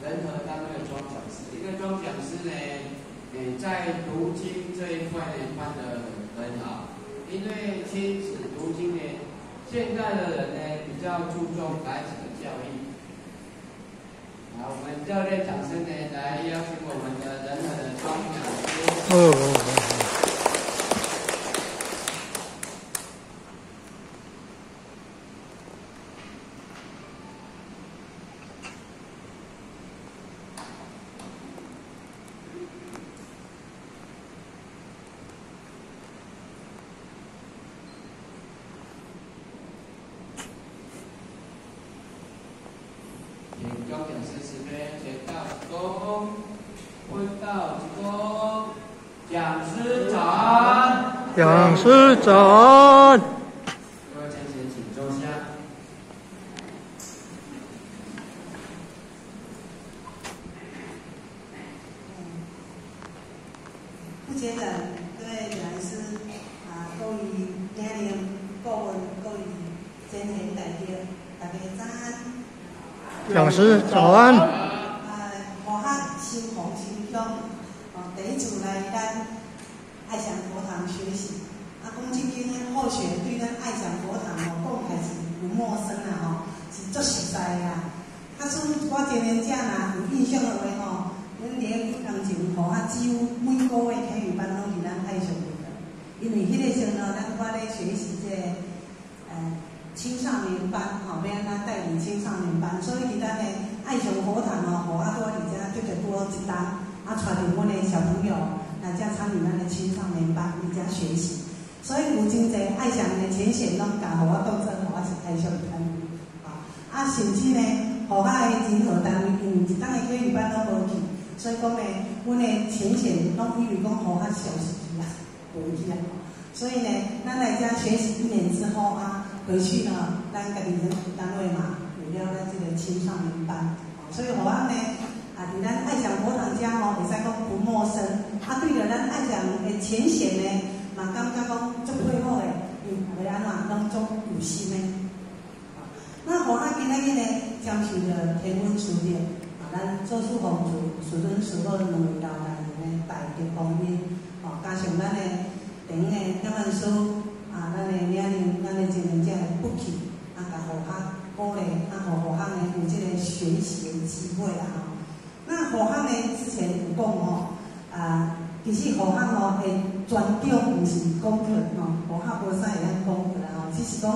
人和单位的装讲师，一个装讲师呢，诶，在读经这一块呢，办得很好。因为亲子读经呢，现在的人呢，比较注重孩子的教育。好，我们热烈掌声呢，来邀请我们的人和的装讲师。哦。各位先生，请坐下。副先生，各位讲师啊，各位领领顾问，各位真贤代表，大家早安。讲师早安。啊，华汉新红新乡，哦，第一次来咱。爱上佛堂学习，啊，讲即间咧后学对咱爱上佛堂哦，讲开是不陌生啦吼，是足实在啦。啊，像我前年正若有印象的话吼，阮伫咧工前吼，啊，几乎每个月体育班拢是咱爱上的，因为迄个时候咱我咧学习这呃青少年班吼，要安怎带领青少年班，所以伫咱咧爱上佛堂哦，吼啊，多伫遮就着多一单，啊，带着阮的小朋友。来遮参与咱的青少年班，来遮学习，所以有真侪爱上的浅显拢教互我动作，是开小参与，啊，啊甚至呢，互我的任何单位，因为一档的体育班都无去，所以讲呢，阮的浅显拢以为讲互我小时啦，无去啊，所以呢，咱来遮学习一年之后啊，回去呢，咱家己人单位嘛，有了咱这个青少年班，所以互我呢。啊，伫咱爱上佛堂家吼，会使讲不陌生。啊，对着咱爱上的浅显呢，嘛感觉讲足配合的，嗯，要安怎拢足有心的。那好，那今日呢，将受着天文书店啊，咱做事奉主，师尊师傅两位老大人呢，大德光阴，哦，加上咱的等的两本书啊，咱的领领，咱的今年这不弃，啊，甲互学鼓励，啊，互互学呢有这个学习的机会啦，吼。那火汉呢？之前有讲吼，啊，其实火汉吼会专长毋是功课吼，火汉无啥会晓功课啦吼，只是讲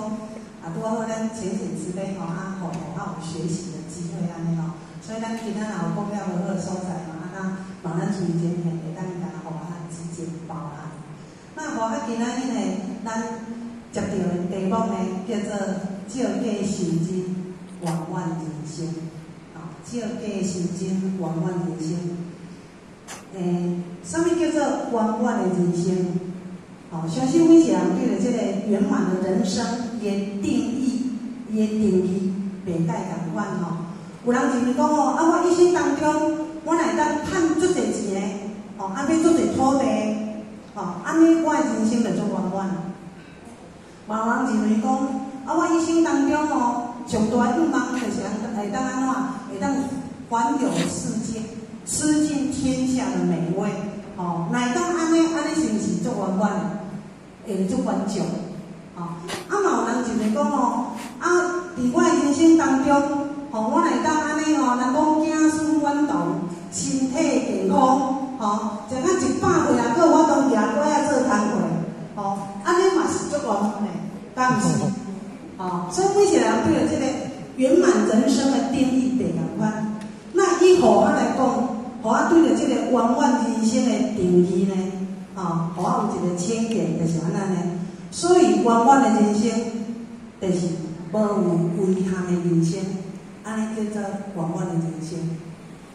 啊，拄好咱浅显慈悲吼，啊，互火汉有学习的机会安尼吼，所以咱其他若有讲了无好所在吼，啊，咱望咱尊前会当甲火汉直接包含。那火汉今仔日呢，咱接到的题目呢，叫做借戒受精，万万人生。啊借假修真，圆满人生。诶，什么叫做圆满的人生？哦，相信每一个人对着这个圆满的人生，伊定义、伊定义袂改共款吼。有人认为讲吼，啊，我一生当中，我来当赚足侪钱，哦，啊，买足侪土地，吼，安尼我诶人生就足圆满。有人认为讲，啊，我一生当中哦，上大愿望就是会当安怎？会当环游世界，吃尽天下的美味，哦，来当安尼安尼是毋是足圆满？会足完整，哦，啊嘛人就是讲哦，啊，伫我的人生当中，哦，我乃当安尼哦，人讲子孙满堂，身体健康，哦，食到一百岁啊，个我当掠过啊做工课，哦，安尼嘛是足圆满的，但是，哦，所以每一个人对着即个。圆满人生的定义袂共款，那以互我来讲，互我对着即个圆满人生的定义呢，啊，互我有一个浅见，就是安怎呢？所以圆满的人生，就是无有遗憾的人生，安尼叫做圆满的人生。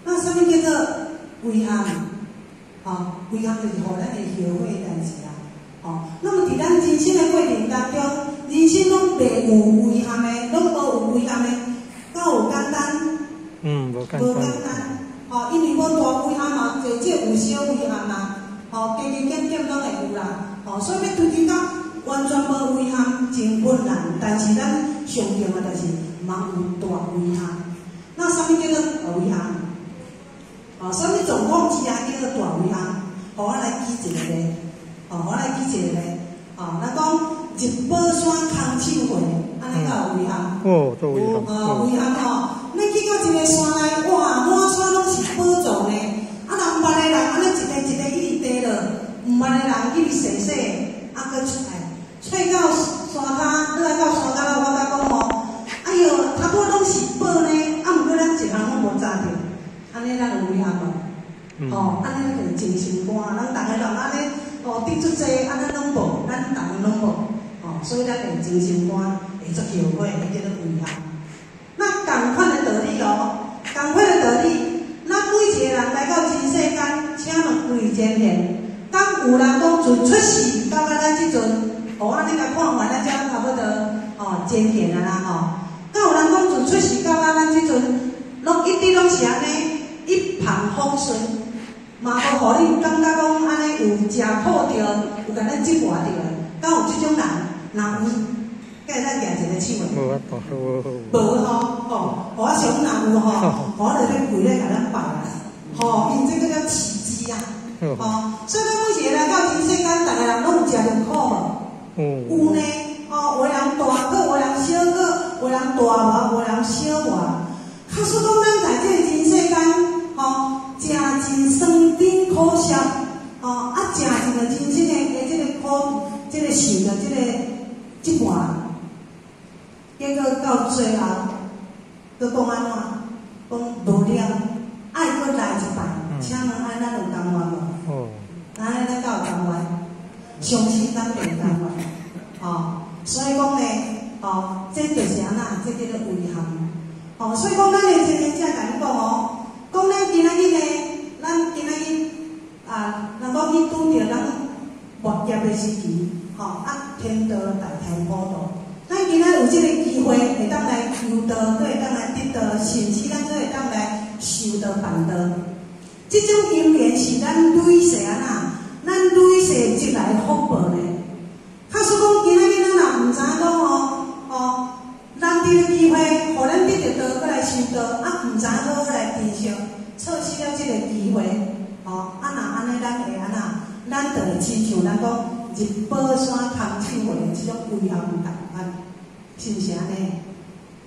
那什么叫做遗憾？啊，遗憾就是互咱会后悔的代志啊。哦，那么伫咱人生的过程当中，人生拢未有遗憾的，拢无有遗憾的，够有简单？嗯，无简单。无简单。哦，因为我大遗憾嘛，就即有小遗憾嘛。哦，加加减减拢会有啦。哦，所以要推进到完全无危险，真困难。但是咱上重要就是茫有大危险。那什么叫做无遗憾？叫做大危险，互我来记一个咧，哦，我来记一个咧，哦，咱讲一宝山空手会，安尼较有遗憾？哦，都遗有憾。呃哦危险吼，你去到一个山内，哇，满山拢是宝藏呢。啊，人捌的人安尼一个一个一直地落，毋捌的人去洗洗，啊，搁出来，吹到山骹，来到山骹，我甲讲吼，哎哟，差不多拢是宝呢，啊，毋过咱一项拢无抓着，安尼咱有遗憾无？嗯哦，安尼就是真心肝，咱逐个人安尼哦，得出济，安，咱拢无，咱逐个拢无，哦，所以咱会真心肝，会做后悔，会叫做遗憾。那共款的道理哦，共款的道理，咱每一个人来到真世间，请问贵前现，当有人讲从出世到到咱即阵，哦，安尼甲看完，咱才差不多哦前现啊啦吼。敢有人讲从出世到到咱即阵，拢一直拢是安尼一帆风顺，嘛无互你感觉讲安尼有食苦着，有甲咱折磨着的，敢有即种人？若有，甲咱举一个手的。无法度，无无吼，吼，互我想若有吼，互 我就去跪咧甲咱拜啦，吼，因这个叫奇迹啊，吼，所以咱每一个来到人世间，逐个人拢有食着苦有，呢，吼，有人大个，有人小个，有人大活，有人小活。假使讲咱在这个人世间，吼，食尽酸甜苦涩，吼，啊，食尽了人生的的这个苦，这个受着这个折磨。结果到最后，佮讲安怎？讲无了，爱佮来一摆，请问安咱有甘愿无？哦，安尼咱敢有甘愿？相信咱袂甘愿，吼、所以讲呢，吼、这就是这叫做遗憾。吼、所以讲咱的前天才甲你讲哦，讲咱今仔日呢，咱今仔日啊，若讲去拄着咱末业的时期，吼、啊，天道大天普渡。咱今仔有即个机会，会当来求道，佫会当来得道，甚至咱佫会当来受道办道。即种因缘是咱累世啊那，咱累世积来的福报呢。假使讲今仔日咱若毋知影讲哦哦，难得的机会，互咱得着道，佫来受道，啊，毋知影好好来珍惜，错失了即个机会，哦，啊若安尼咱会安那，像咱讲日宝山空手会的即种遗憾共款，是毋是安尼？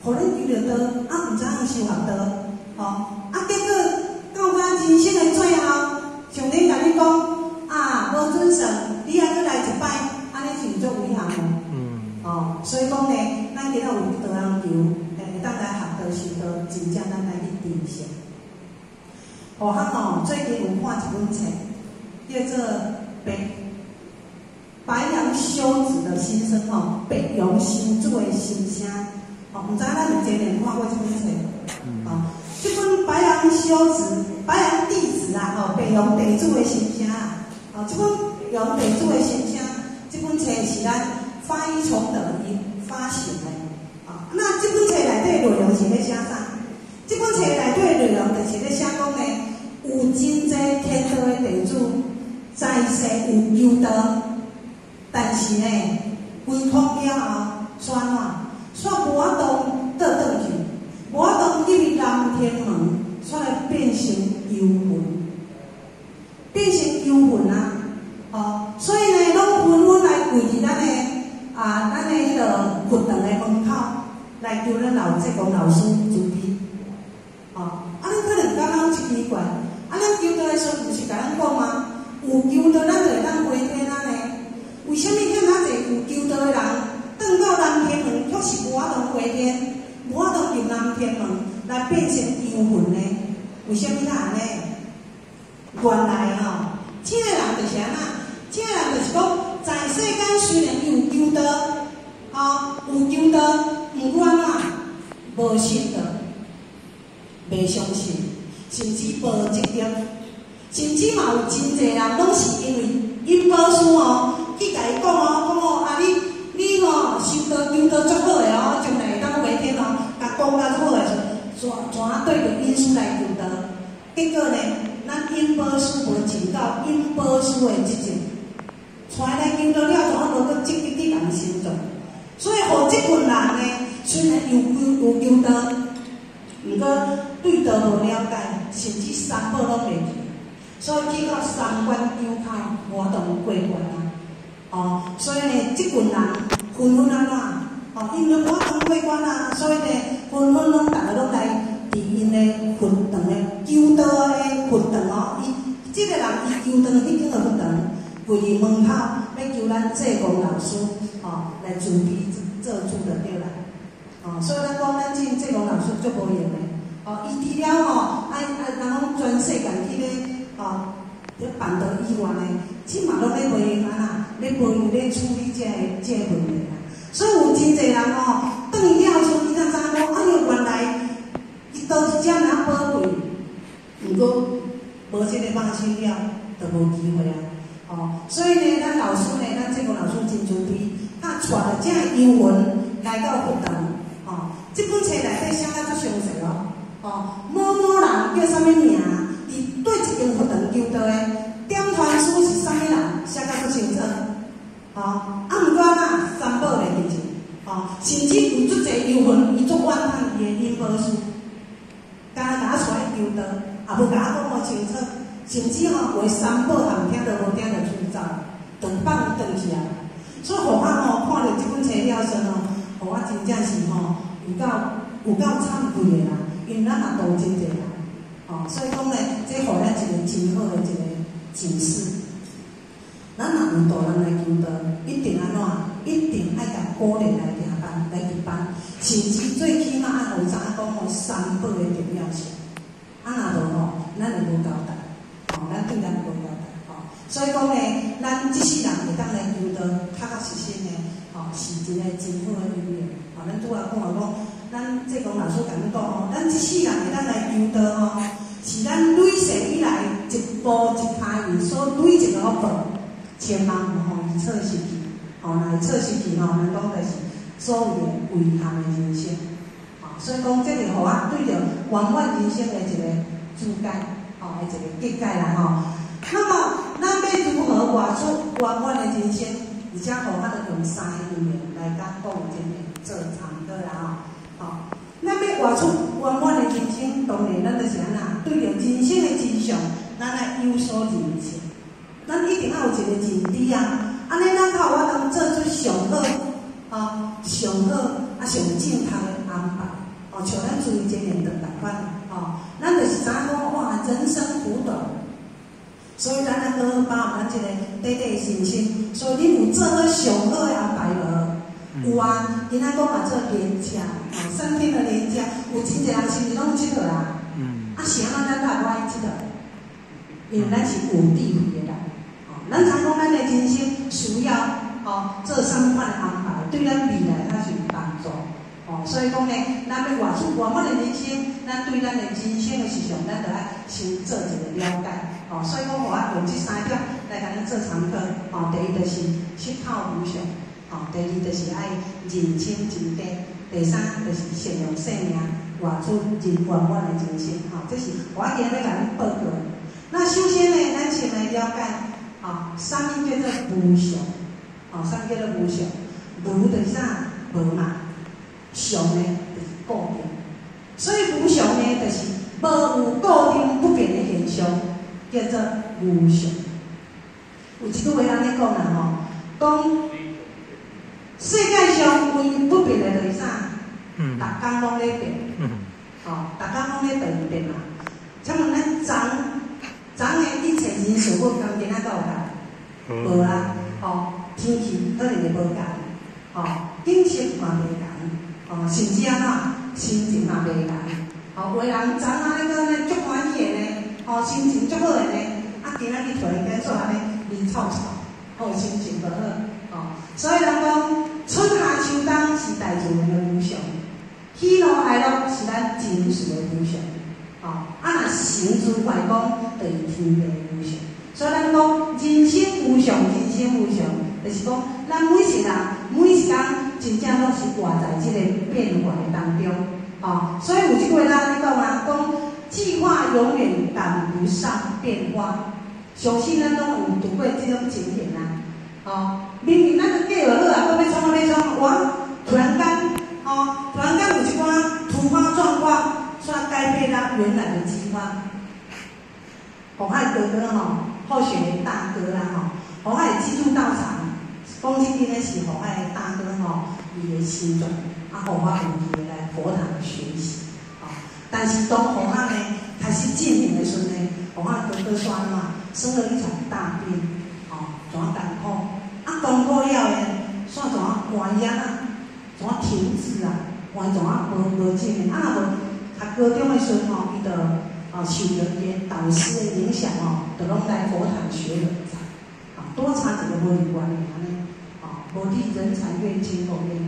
互咱遇着道，啊，毋知影修学道，吼、啊，结果到咱人生的最后，上天甲你讲，啊，无准绳，你还佫来一摆，安尼是毋足遗憾无？嗯，哦，所以讲呢，咱今仔有道人求，诶，会当来学道修道，真正咱来去珍惜。哦，咱哦，最近有看一本册，叫做《白白杨修子的心声》哦，白羊星座的心声。哦，毋知咱有前年看过即本册无？哦，即本《白羊修子》、白羊弟子啊，吼，白羊地主的心声啊，哦，即本白杨地主的心声，即本册是咱发一从德伊发行的。啊，那即本册内底内容是咧写啥？即本册内底内容就是咧写讲呢，有真济天道的地主在世有求道，但是呢，归空了后选哪？选无法当倒转去，无法度入去南天门，煞来变成幽魂，变成幽魂啊！哦，所以呢，拢纷纷来跪伫咱的啊，咱的迄个佛堂的门口，来求咱老济公老师。哦，啊，恁可能感觉有奇怪，啊，咱求道的时阵，毋是甲咱讲吗？有求道，咱就会当回天啊呢？为什么遐那济有求道的人，转到南天门，却是无法度回天，无法度入南天门，来变成幽魂呢？为什么他安尼？原来吼、这个人就是安那，这个人就是讲，在世间虽然有求道，吼、有求道，毋过安怎？无信道。袂相信，甚至无一点，甚至嘛有真侪人拢是因为因宝师哦，去甲伊讲哦，讲哦啊你你哦修道求道足好诶哦，将来会当回天哦，甲讲甲足好诶，怎怎啊对着因师来求道？结果呢，咱因宝师无尽到因宝师诶职责，带来求道了，怎啊无搁积极去人心中？所以，互即群人呢，虽然有求有求道。毋过对道无了解，甚至三宝拢袂记。所以去到三关庙口活动过关啊。哦，所以呢，即群人纷纷安怎？哦，因为活动过关啊，所以呢，纷纷拢逐个拢来伫因的佛堂的求道的佛堂哦。伊即个人伊求道迄间个佛堂，为伫门口要求咱济公老师哦来准备做主的对啦。哦，所以咱讲咱进济公老师足无用的。哦，伊除了吼爱爱人讲全世界去咧哦，咧办道以外呢，起码拢咧为安那。咧帮伊咧处理即个即个问题啦，所以有真侪人吼，转去了厝，伊才知讲，哎哟，原来伊都是遮尔宝贵，毋过无即个放心了，就无机会啊。哦，所以呢，咱老师呢，咱这个老师真注意，他带了这英文来到佛堂，哦，这本册内底写得足详细咯，哦，某某人叫啥物名，伫对一间佛堂求道的，点传书是啥物人，写得足清楚。吼，啊，毋过呐，三宝嘞，其实，吼，甚至有足侪英文，伊足怨叹伊诶因宝书，敢若甲出来求道，也无甲我讲好清楚，甚至吼，为三宝含听都无听着出走，就放转去啊。所以，互我吼看着即本册了身吼，互我真正是吼有够有够惭愧诶啦，因为咱也度真侪人，吼，所以讲咧，这互咱一个真好诶一个警示。咱若有大人来求道，一定安怎？一定爱甲鼓励来行办来入班，甚至最起码爱互知影讲吼三宝的重要性。啊，若无吼，咱就无交代，吼，咱对咱无交代，吼。所以讲呢，咱即世人会当来求道，确确实实呢，吼，是一个真好的姻缘。吼，咱拄仔讲话讲，咱这讲老师甲你讲吼，咱即世人会当来求道吼，是咱累世以来一步一踏印所累积的福报。千万毋互伊错失去，吼，若会错失去吼，咱讲著是所有遗憾的人生，吼，所以讲，即个互我对着圆满人生的一个注解，吼，的一个境界啦，吼。那么，咱要如何活出圆满的人生？而且，互我着用三个语言来甲讲今日做长歌啦，吼，吼。咱要活出圆满的人生，当然咱着是安那，对着人生的真相，咱来有所认识。咱一定要有一个认知啊！安尼咱靠我通做出上好，吼上好啊上正确的安排，哦像咱注意今年的台款，吼，咱就是知影讲哇，人生苦短，所以咱要好好把握咱即个短短人生。所以你有做好上好的安排无？有啊，今仔讲嘛做年假，哦，三天的年假，有真侪人是毋是拢佚佗啊？嗯。啊，啥啊？咱大爱佚佗，因为咱是有智慧的人。咱常讲，咱的人生需要哦做三款的安排，对咱未来它是所以讲呢，咱要活出圆满的人生，咱对咱的人生的实相，咱就爱先做一个了解哦。所以讲，我用这三点来甲咱做参考哦。第一就是七套无常哦，第二就是爱认清真谛，第三就是善用生命，活出人圆满的人生哦。这是我今日要甲你报告。那首先呢，咱先来了解。啊，啥物叫做无常？哦，啥物叫做无常？无就是啥？无嘛。常呢就是固定。所以无常呢，就是无有固定不变的现象，叫做无常。有一句话安尼讲啦吼，讲世界上唯一不变的就是啥？嗯。逐工拢咧变。嗯。哦，逐工拢咧变变嘛。请问咱昨昨下一切人事物今仔到有无啊？哦，天气可能会无共，哦，景色嘛袂共，哦，甚至安怎心情嘛袂来，哦，有人昨下咧个咧足欢喜的呢，哦，心情足好的呢，啊，今仔日突然间做安尼面臭臭，哦，心情无好，哦，所以人讲春夏秋冬是大自然的无常，喜怒哀乐是咱真实的无常。哦，啊，若是成就外讲，就是天地无常。所以咱讲人生无常，人生无常，就是讲咱每一人每一天，真正拢是活在即个变化的当中。哦，所以有一句话咱讲啊，讲计划永远赶不上变化。相信咱拢有度过即种情形啊。哦，明明咱个计划好啊，要要创要创，哇，突然间，哦，突然间有一寡突发状况。煞改变咱原来的计划，红海哥哥吼，后学大哥啦吼，红海基督道场，讲今天的是红海大哥吼，伊的心中，啊，红海有来佛堂学习，啊，但是当红海呢开始建立的时候呢，红海哥哥说嘛，生了一场大病，哦，怎啊艰苦，啊，功课了呢，煞怎啊关押啊，怎啊停止啊，完怎啊无无进的，啊，无，他高中的时候吼，伊就。啊，受着伊导师的影响哦，就拢来佛堂学了，多差一个无理观念安尼，啊，无替人才愿进后面，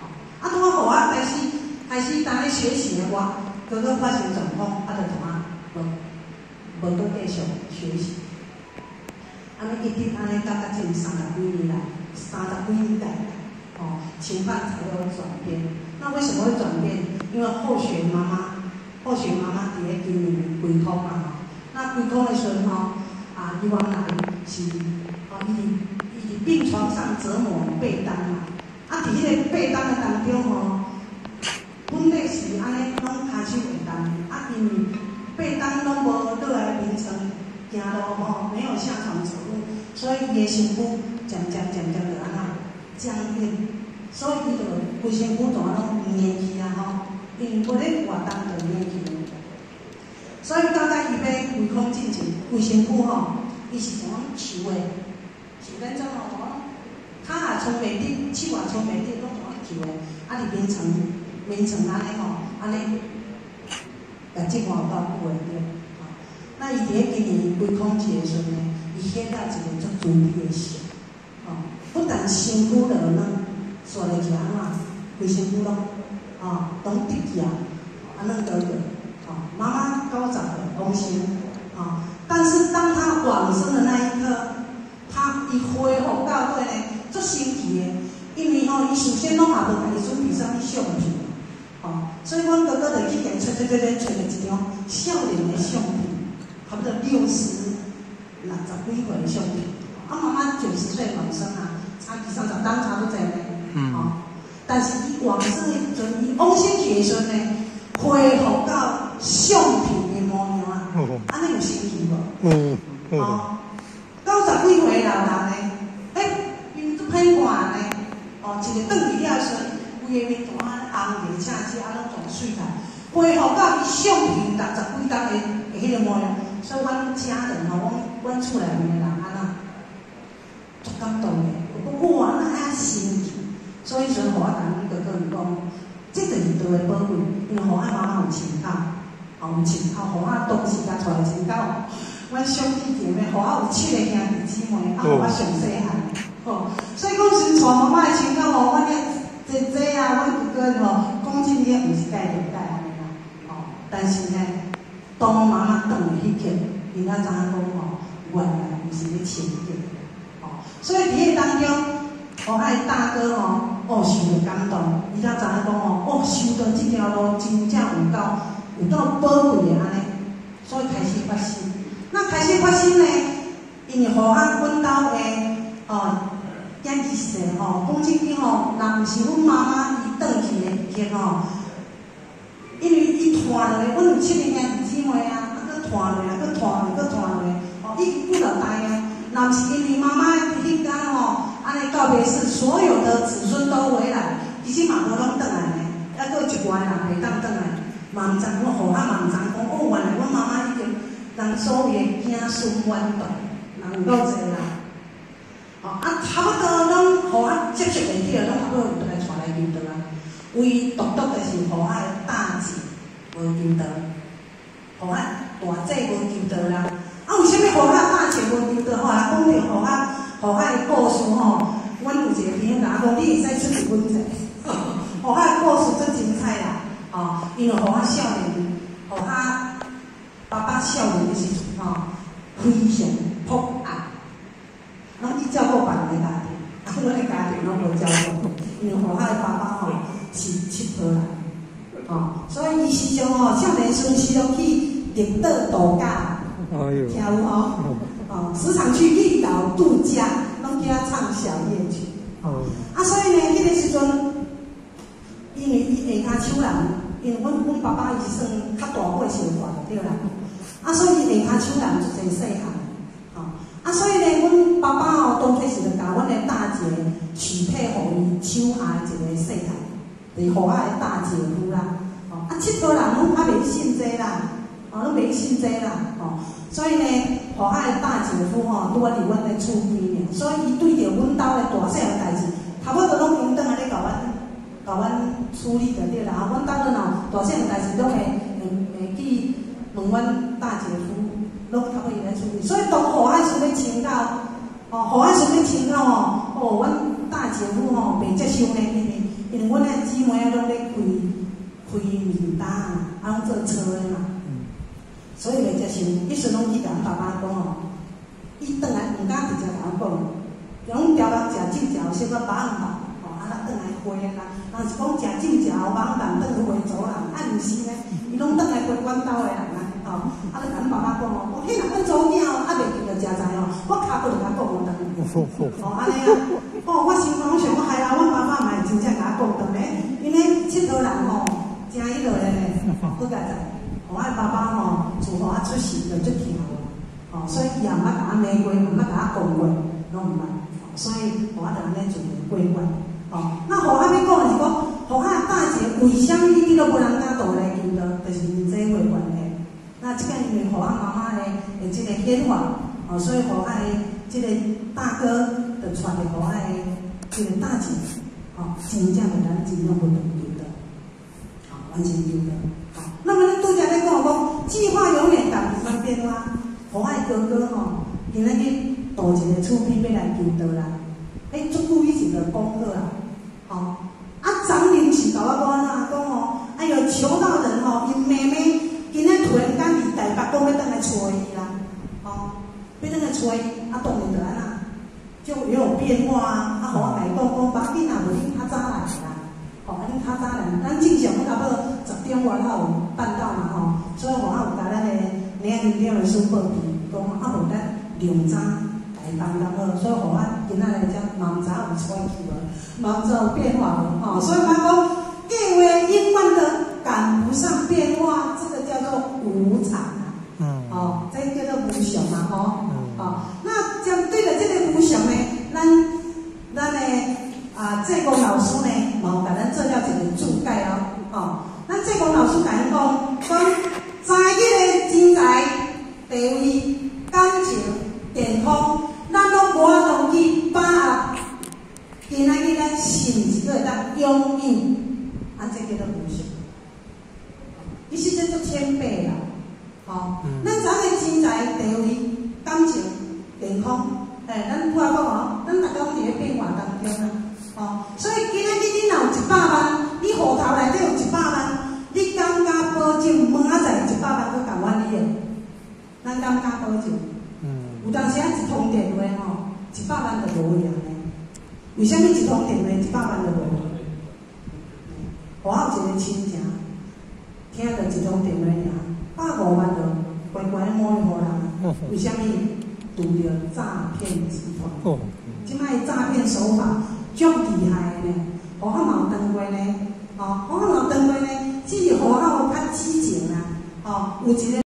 啊，啊，拄好我开始开始当咧学习的我，哥哥发生状况，啊，就怎啊，无无搁继续学习，安尼一直安尼到到近三十几年来，三十几年代，哦，情况才有转变。那为什么会转变？因为后学妈妈。或许妈妈伫咧今年归空嘛吼，那归空的时阵吼，啊，伊往来是哦，伊伊伫病床上折磨被单嘛，啊，伫迄个被单的当中吼，本来是安尼拢开始会当，啊，因为被单拢无倒来眠床行路吼，没有下床走路，所以伊的身躯渐渐渐渐就安那僵硬，所以伊就规身躯就安拢唔年去啊吼。因无咧活动着年轻，所以到甲伊要归空进前，规身躯吼，伊是怎样抽诶？是咱怎吼？脚下冲袂得，手也冲袂得，拢怎样抽诶？啊，伫眠床，眠床安尼吼，安尼，来折磨到久诶对。那伊伫咧今年归空节诶时阵呢，伊显到一个足尊贵诶事，吼，不但身躯了呢，煞来是安怎，规身躯拢。啊，懂弟弟啊，啊，那哥哥，啊，妈妈高长的东西，啊，但是当他往生的，他一恢复到对呢，做身体的，因为吼，伊首先拢也无家己准备啥物相片，啊，所以阮哥哥就去给找找找找找了一张少年的相片，差不多六十、六十几岁的相片，啊，妈妈九十岁往生啊，差几上十当差不多呢，啊。但是伊往生的时阵，伊往生去的时阵呢，恢复到相片的模样啊，安尼有神奇无？嗯嗯。哦，一个转去了时，规个面团红的、青青，啊，拢全水啦。恢复到伊相片六十几当的的迄个模样，所以阮家人吼，阮阮厝内面的人安那，足感动的，哇，那啊神奇。所以说，互我同伊哥哥讲，这就是道的宝贵，因为互我妈妈有请教，哦有请教，互我当时甲出来请教，阮兄弟姐妹，互我有七个兄弟姊妹，啊互我上细汉，吼，所以讲是带妈妈的请教，吼，阮遐姐姐啊，阮哥哥吼，讲真哩毋是介对介安尼啦，吼，但是呢，当妈妈转来迄刻，因仔知影讲吼，原来毋是咧亲爹，吼，所以伫迄当中。我爱大哥吼，哦，受着感动，伊才知影讲吼，哦，修到即条路真正有够有够宝贵的安尼，所以开始发心。那开始发心呢？因为互俺阮兜，囝儿时吼，讲真经吼，若毋是阮妈妈伊转去的迄个吼，因为伊拖落来，阮有七个兄弟姊妹啊，啊，搁拖落来，搁拖落来，搁拖落来，哦，已经几落代啊。若毋是因为妈妈迄间吼。安尼告别式，所有的子孙都回来，其实嘛无拢转来呢，还佫一寡人袂当转来。嘛毋知我互啊嘛毋知讲，哦，原来阮妈妈已经人所谓的子孙完动，人够济啦。哦，啊，差不多拢互啊接触袂起，拢差不多有来带来认得啊。唯独独的是互啊大姐无认得，互啊大姐无认得啦。啊，为虾米互啊大姐无认得？后来讲着互啊。河海故事吼，阮有一个朋友甲我讲，你会使出一本者。河海故事真精彩啦，吼，因为河海少年，河海爸爸少年的时阵吼，非常朴爱，拢去照顾别人的家庭，啊，阮的家庭拢无照顾，因为河海爸爸吼是佚佗人，吼，所以伊时常吼少年时拢去绿岛度假，听有吼。哦，时常去绿岛度假，拢去遐唱小夜曲。哦，啊，所以呢，迄个时阵，因为伊下骹手人，因为阮阮爸爸伊是算较大岁数大就对啦。啊，所以下骹手人就真细汉，吼，啊，所以呢，阮爸爸哦当初是就甲阮的大姐许配互伊手下一个细汉，就是互我的大姐夫啦，啊，七佗人拢还袂信这啦，啊，拢袂信这啦，吼，所以呢，互我的大姐夫吼拄啊伫阮的厝边尔，所以伊对着阮兜的大细个代志，差不多拢用倒来咧甲阮，甲阮处理着对啦，啊，阮兜头若大细个代志拢会会会去。问阮大姐夫，拢差不多伊来处理，所以当河海想要请教，哦，河海想要请教哦，哦，阮大姐夫吼袂接受呢，因为因为阮的姊妹啊拢咧开开面单啊，啊拢做车的嘛，所以袂接受。伊时拢去甲阮爸爸讲哦，伊转来毋敢直接甲阮讲，拢调来食酒食，小可饱毋饱。转来回啦，若是讲食酒食有网蛋，转去回走人，啊毋是呢，伊拢转来回阮兜的人啊，吼，啊，就甲阮爸爸讲哦，迄若阮祖囝哦，啊袂记着食材哦，我骹骨就甲讲我等，哦安尼啊，哦，我想讲我想我害啊，阮爸爸嘛会真正甲我讲等咧，因为佚佗人吼，真迄落咧，好佳哉，我爱爸爸吼，自互我出世就足疼我，哦，所以伊也毋捌甲我骂过，毋捌甲我讲过，拢毋捌，所以我就安尼就过关。哦，那好，还没讲的是讲，好汉大姐为什么伊都无人敢倒来求的，就是因这位关系。那这个因为好汉妈妈呢，的这个变化，哦，所以好汉的这个大哥的传给好汉的这个大姐，哦，真正的咱真正不能丢的，好，完全丢的。好，那么呢，杜家在跟我讲，计划永远赶不上变化。好汉哥哥哦，今日去倒一个厝边要来求倒来，哎，足故意一个功课啊。哦，啊，张玲是甲我讲啊，讲哦，哎呦，求到人哦，因妹妹今日突然间伫台北讲要倒来找伊啦，哦，要倒来找伊，啊，当然就安那，就也有变化啊，啊，互我来讲讲，爸囡仔无恁较早来啦，哦，啊，恁较早来，咱正常我差不多十点外才有办到嘛，吼，所以我有甲咱的年龄点的书报纸讲，啊，无咱两张。当当好，所以互我今仔来讲，嘛毋知有出去无，嘛毋知有变化无，吼。所以我讲，计划永远的赶不上变化，这个叫做无常啊。嗯。哦，这叫做无常嘛，吼。嗯。哦，那针对了这个无常呢，咱咱呢啊，济公老师呢，毛甲咱做了一个注解哦。哦，咱济公老师甲咱讲，讲在迄个钱财、地位、感情、健康。咱拢无法度去把握，今仔日咱信一个会当拥有，啊，这叫做无常。其实这做谦卑啦，吼。咱昨个钱财、地位、感情、健康，诶，咱拄仔讲哦，咱大家拢伫咧变化当中啊，吼。所以今仔日你若有一百万，你户头内底有一百万，你敢敢保证明仔载一百万搁共阮你诶？咱敢敢保证？有当时啊，一通电话吼，一百万就无用咧。为虾米一通电话一百万就无用？我有一个亲戚，听着一通电话尔，百五万就乖乖买互人。为虾米？拄着诈骗集团。即摆诈骗手法足厉害呢，互我冇当过呢，吼，互我冇当过呢，只是互我较激情啊，哦，有一个。